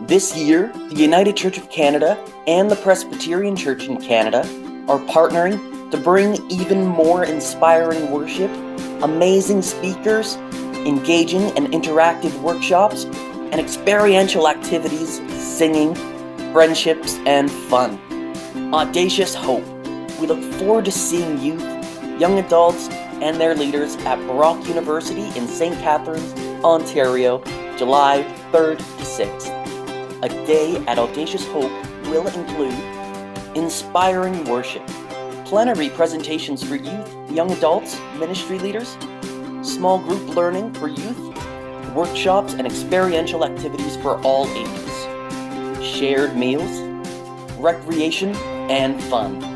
This year, the United Church of Canada and the Presbyterian Church in Canada are partnering to bring even more inspiring worship, amazing speakers, engaging and interactive workshops, and experiential activities, singing, friendships, and fun. Audacious Hope. We look forward to seeing youth, young adults, and their leaders at Brock University in St. Catharines, Ontario, July 3rd to 6th. A day at Audacious Hope will include inspiring worship, plenary presentations for youth, young adults, ministry leaders, small group learning for youth, workshops and experiential activities for all ages, shared meals, recreation, and fun.